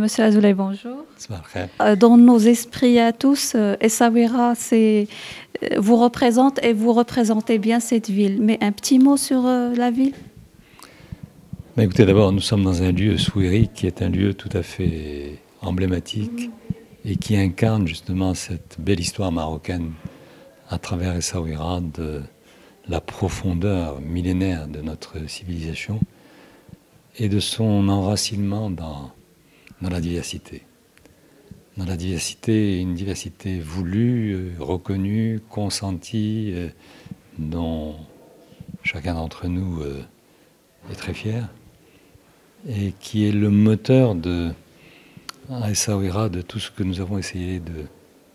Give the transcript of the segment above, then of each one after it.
Monsieur Azoulay, bonjour. Euh, dans nos esprits à tous, euh, Essaouira euh, vous représente et vous représentez bien cette ville. Mais un petit mot sur la ville? Écoutez, d'abord, nous sommes dans un lieu, Souiri, qui est un lieu tout à fait emblématique et qui incarne justement cette belle histoire marocaine à travers Essaouira de la profondeur millénaire de notre civilisation et de son enracinement dans dans la diversité. Dans la diversité, une diversité voulue, euh, reconnue, consentie, euh, dont chacun d'entre nous euh, est très fier, et qui est le moteur de Essaouira de tout ce que nous avons essayé de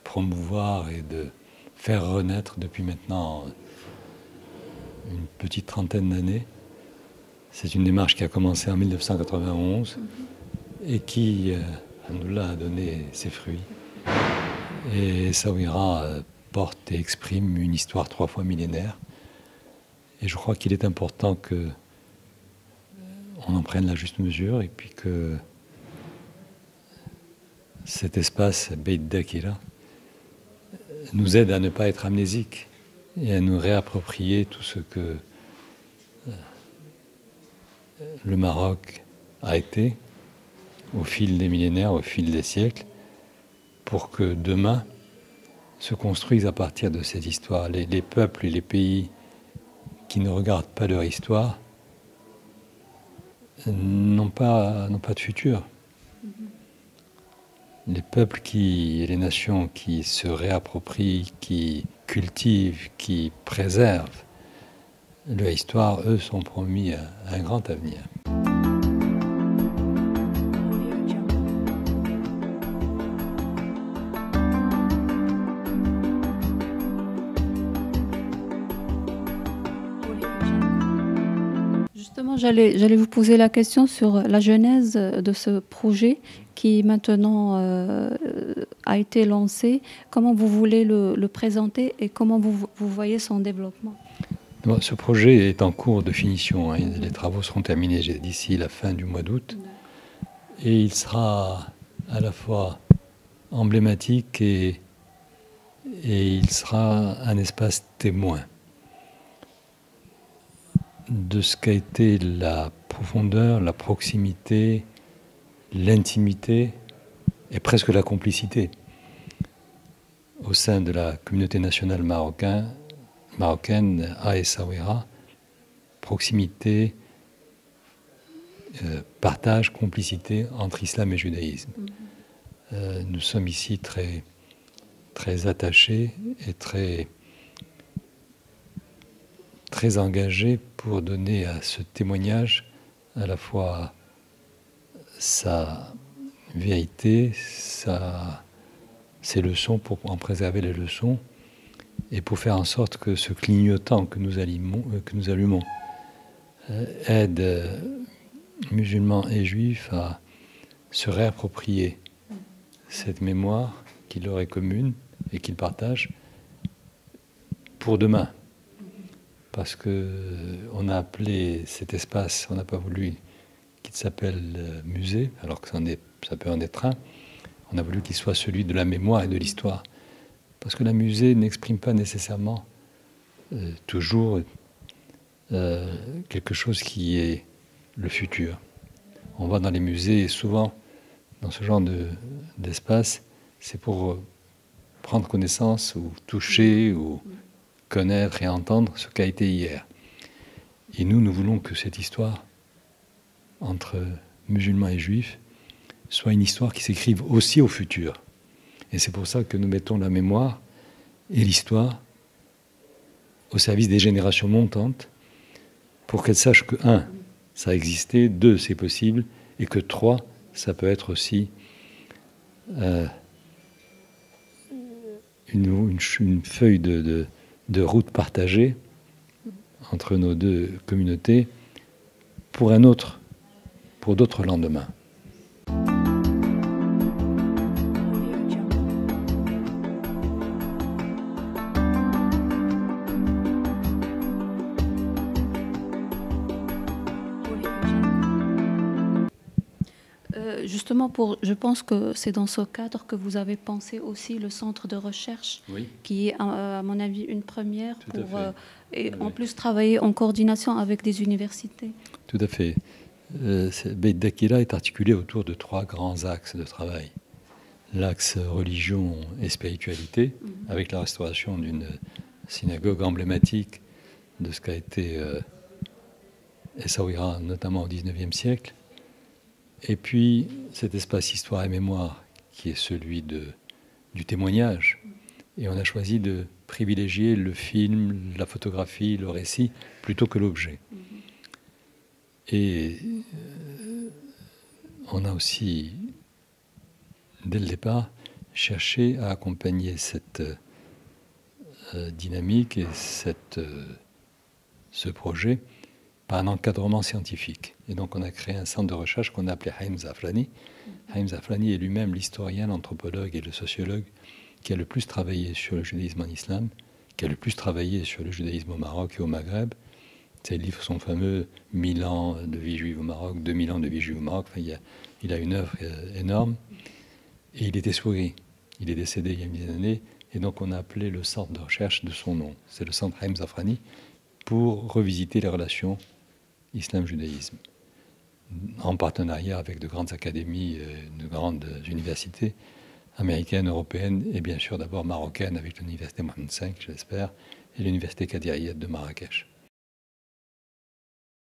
promouvoir et de faire renaître depuis maintenant une petite trentaine d'années. C'est une démarche qui a commencé en 1991 et qui euh, nous l'a donné ses fruits. Et Essaouira euh, porte et exprime une histoire trois fois millénaire. Et je crois qu'il est important que on en prenne la juste mesure et puis que cet espace Beit Dakira nous aide à ne pas être amnésique et à nous réapproprier tout ce que euh, le Maroc a été au fil des millénaires, au fil des siècles, pour que demain se construise à partir de cette histoire. Les, les peuples et les pays qui ne regardent pas leur histoire n'ont pas, pas de futur. Les peuples qui, et les nations qui se réapproprient, qui cultivent, qui préservent leur histoire, eux, sont promis à un grand avenir. Justement, j'allais vous poser la question sur la genèse de ce projet qui maintenant euh, a été lancé. Comment vous voulez le, le présenter et comment vous, vous voyez son développement? Ce projet est en cours de finition. hein. Les travaux seront terminés d'ici la fin du mois d'août. Et il sera à la fois emblématique et, et il sera un espace témoin de ce qu'a été la profondeur, la proximité, l'intimité et presque la complicité au sein de la communauté nationale marocain, marocaine à Essaouira. Proximité, euh, partage, complicité entre islam et judaïsme. Euh, nous sommes ici très, très attachés et très, très engagés pour donner à ce témoignage à la fois sa vérité, sa, ses leçons, pour en préserver les leçons, et pour faire en sorte que ce clignotant que nous, allumons, euh, que nous allumons euh, aide euh, musulmans et juifs à se réapproprier cette mémoire qui leur est commune et qu'ils partagent pour demain. Parce que on a appelé cet espace, on n'a pas voulu qu'il s'appelle euh, musée, alors que ça, peut en être un. On a voulu qu'il soit celui de la mémoire et de l'histoire. Parce que la musée n'exprime pas nécessairement euh, toujours euh, quelque chose qui est le futur. On va dans les musées et souvent, dans ce genre de- d'espace, c'est pour euh, prendre connaissance ou toucher ou connaître et entendre ce qu'a été hier. Et nous, nous voulons que cette histoire entre musulmans et juifs soit une histoire qui s'écrive aussi au futur. Et c'est pour ça que nous mettons la mémoire et l'histoire au service des générations montantes pour qu'elles sachent que, un, ça a existé, deux, c'est possible, et que trois, ça peut être aussi euh, une, feuille de- de route partagée entre nos deux communautés pour un autre, pour d'autres lendemains. Euh, Euh, justement, pour, je pense que c'est dans ce cadre que vous avez pensé aussi le centre de recherche, qui est, à, mon avis, une première pour, euh, et en plus travailler en coordination avec des universités. Tout à fait. Euh, Beit Dakila est articulé autour de trois grands axes de travail. L'axe religion et spiritualité, mhm. avec la restauration d'une synagogue emblématique de ce qu'a été euh, Essaouira, notamment au XIXe siècle. Et puis cet espace histoire et mémoire qui est celui de, du témoignage. Et on a choisi de privilégier le film, la photographie, le récit, plutôt que l'objet. Et euh, on a aussi, dès le départ, cherché à accompagner cette euh, dynamique et cette, euh, ce projet par un encadrement scientifique. Et donc on a créé un centre de recherche qu'on a appelé Haïm Zafrani. Haïm Zafrani est lui-même l'historien, l'anthropologue et le sociologue qui a le plus travaillé sur le judaïsme en islam, qui a le plus travaillé sur le judaïsme au Maroc et au Maghreb. Ses livres sont fameux 1000 ans de vie juive au Maroc, 2000 ans de vie juive au Maroc. il, a, il, a, une œuvre euh, énorme. Et il était souris. Il est décédé il y a une dizaine d'années. Et donc on a appelé le centre de recherche de son nom. C'est le centre Haïm Zafrani pour revisiter les relations islam-judaïsme en partenariat avec de grandes académies, de grandes universités américaines, européennes et bien sûr d'abord marocaines avec l'université Mohamed V, j'espère, et l'université Kadiriyet de Marrakech.